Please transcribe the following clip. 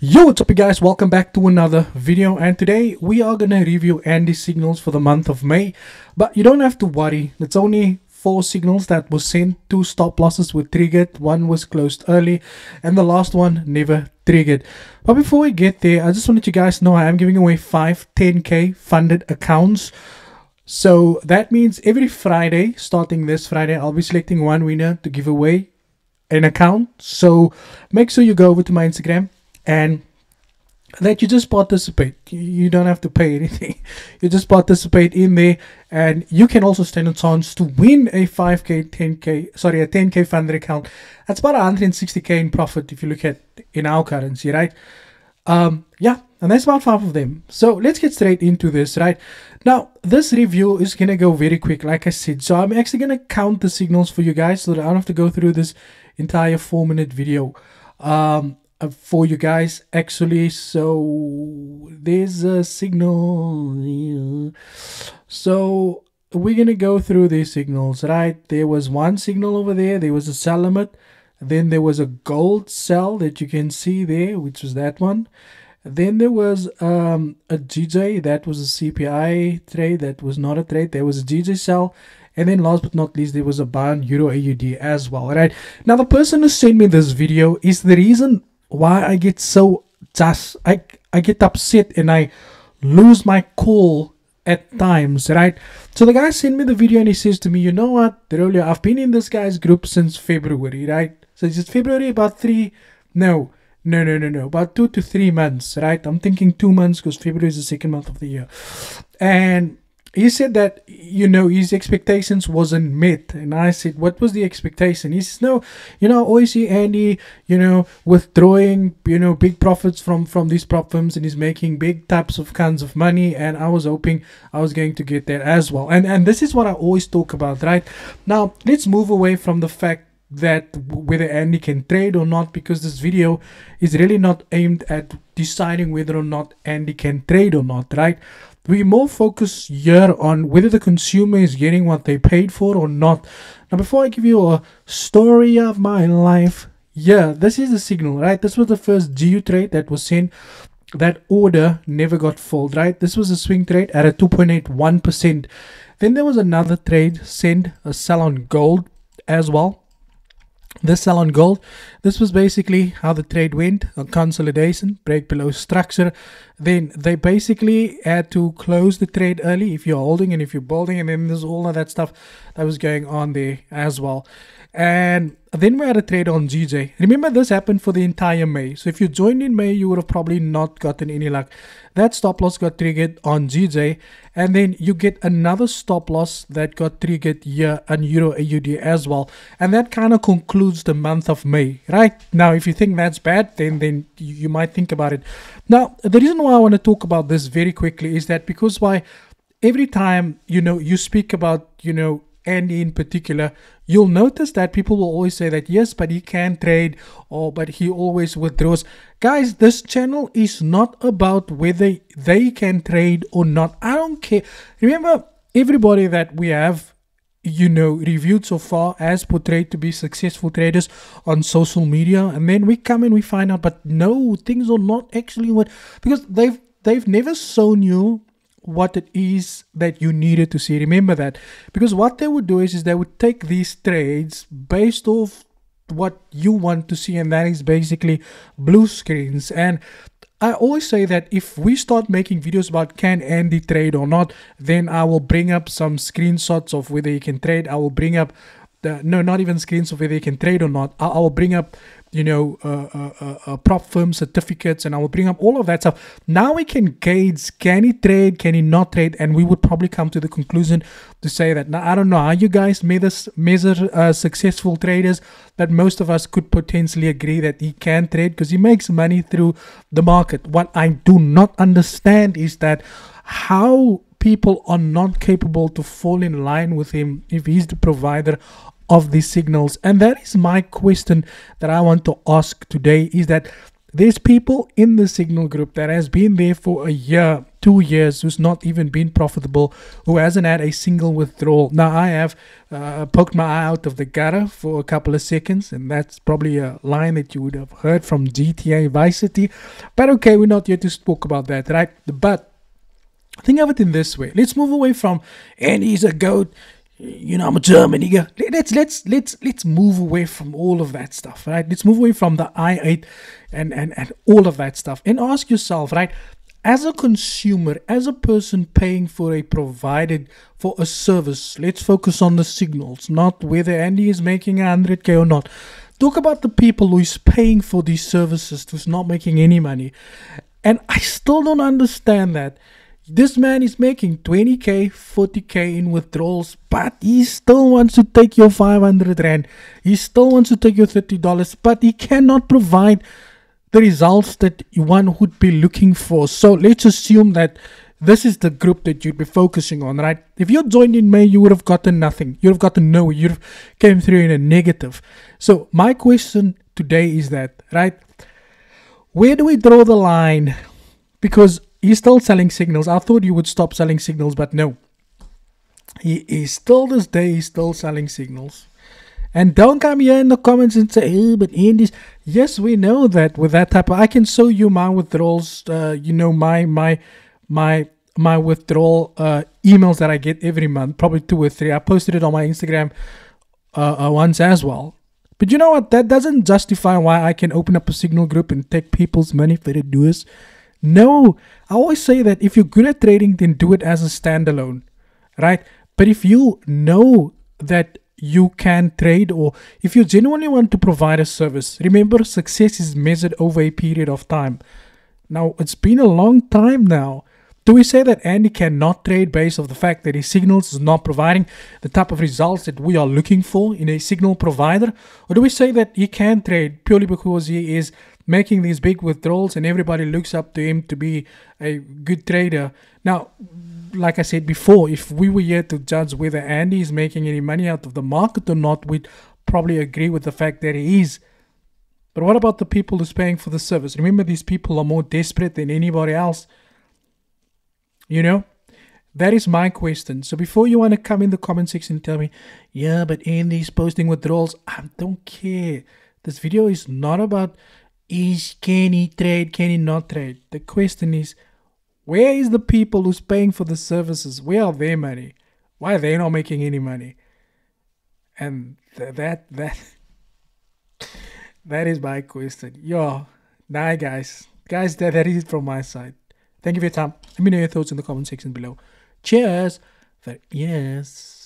Yo, what's up you guys? Welcome back to another video and today we are going to review Andy signals for the month of May. But you don't have to worry, it's only four signals that were sent, two stop losses were triggered, one was closed early and the last one never triggered. But before we get there, I just wanted you guys to know I am giving away five 10k funded accounts. So that means every Friday, starting this Friday, I'll be selecting one winner to give away an account. So make sure you go over to my Instagram and that you just participate. You don't have to pay anything. You just participate in there, and you can also stand a chance to win a 5k, 10k, sorry, a 10k funded account. That's about 160k in profit if you look at in our currency, right? Um, yeah, and that's about five of them. So let's get straight into this, right? Now, this review is gonna go very quick, like I said. So I'm actually gonna count the signals for you guys so that I don't have to go through this entire four minute video. Um, for you guys actually. So there's a signal so we're gonna go through these signals right? There was one signal over there. There was a sell limit then there was a gold sell that you can see there which was that one. Then there was um, a GJ that was a CPI trade that was not a trade there was a GJ sell and then last but not least, there was a on Euro AUD as well, right? Now, the person who sent me this video is the reason why I get so just I I get upset and I lose my cool at times, right? So the guy sent me the video and he says to me, you know what, earlier I've been in this guy's group since February, right? So it's February about three, no, no, no, no, no, about two to three months, right? I'm thinking two months because February is the second month of the year, and he said that you know his expectations wasn't met. And i said what was the expectation? He says no you know always see andy you know withdrawing you know big profits from from these prop firms and he's making big types of kinds of money and i was hoping i was going to get that as well. And and this is what i always talk about right? Now let's move away from the fact that whether Andy can trade or not because this video is really not aimed at deciding whether or not Andy can trade or not right we more focus here on whether the consumer is getting what they paid for or not. Now, before I give you a story of my life, yeah, this is the signal, right? This was the first GU trade that was sent. That order never got filled, right? This was a swing trade at a 2.81%. Then there was another trade sent, a sell on gold as well this sell on gold. This was basically how the trade went a consolidation break below structure. Then they basically had to close the trade early if you're holding and if you're building and then there's all of that stuff that was going on there as well and then we had a trade on GJ. Remember, this happened for the entire May. So if you joined in May, you would have probably not gotten any luck. That stop loss got triggered on GJ, and then you get another stop loss that got triggered here on Euro AUD as well. And that kind of concludes the month of May, right? Now, if you think that's bad, then then you might think about it. Now, the reason why I want to talk about this very quickly is that because why every time you know you speak about you know Andy in particular, you'll notice that people will always say that yes, but he can trade or but he always withdraws. Guys, this channel is not about whether they can trade or not. I don't care. Remember, everybody that we have you know reviewed so far as portrayed to be successful traders on social media and then we come and we find out but no things are not actually what because they've they've never shown you what it is that you needed to see. Remember that. Because what they would do is, is they would take these trades based off what you want to see, and that is basically blue screens. And I always say that if we start making videos about can Andy trade or not, then I will bring up some screenshots of whether you can trade. I will bring up the, no, not even screens of whether you can trade or not. I, I will bring up you know, uh, uh, uh, prop firm certificates, and I will bring up all of that stuff. Now we can gauge can he trade, can he not trade, and we would probably come to the conclusion to say that. Now, I don't know how you guys measure, measure successful traders, but most of us could potentially agree that he can trade because he makes money through the market. What I do not understand is that how people are not capable to fall in line with him if he's the provider of these signals and that is my question that i want to ask today is that there's people in the signal group that has been there for a year two years who's not even been profitable, who hasn't had a single withdrawal. Now, I have uh, poked my eye out of the gutter for a couple of seconds, and that's probably a line that you would have heard from GTA Vice City. But okay, we're not here to talk about that, right? But think of it in this way let's move away from, and he's a goat you know, I'm a German nigga. Let's let's let's let's move away from all of that stuff, right? Let's move away from the i8 and and and all of that stuff, and ask yourself, right? As a consumer, as a person paying for a provided for a service, let's focus on the signals, not whether Andy is making 100k or not. Talk about the people who is paying for these services who's not making any money, and I still don't understand that this man is making 20k, 40k in withdrawals, but he still wants to take your 500 rand. He still wants to take your $30, but he cannot provide the results that one would be looking for. So let's assume that this is the group that you'd be focusing on, right? If you joined in May, you would have gotten nothing. You would have gotten no. You'd have came through in a negative. So my question today is that, right? Where do we draw the line? Because he's still selling signals. I thought you would stop selling signals, but no. He is still this day, he's still selling signals. And don't come here in the comments and say, oh, but Andy's. Yes, we know that with that type of. I can show you my withdrawals, uh, you know, my, my, my, my withdrawal uh, emails that I get every month, probably two or three. I posted it on my Instagram uh, uh once as well. But you know what? That doesn't justify why I can open up a signal group and take people's money for the doers. No, I always say that if you're good at trading, then do it as a standalone, right? But if you know that you can trade or if you genuinely want to provide a service, remember success is measured over a period of time. Now, it's been a long time now. Do we say that Andy cannot trade based of the fact that his signals is not providing the type of results that we are looking for in a signal provider? Or do we say that he can trade purely because he is making these big withdrawals and everybody looks up to him to be a good trader. Now, like I said before, if we were here to judge whether Andy is making any money out of the market or not, we'd probably agree with the fact that he is. But what about the people who's paying for the service? Remember, these people are more desperate than anybody else. You know? That is my question. So before you want to come in the comment section and tell me, yeah, but Andy's posting withdrawals, I don't care. This video is not about is can he trade, can he not trade? The question is, where is the people who's paying for the services? Where are their money? Why are they not making any money? And th- that that that is my question. Yo, nah, guys, guys, that, that is it from my side. Thank you for your time. Let me know your thoughts in the comment section below. Cheers. Yes.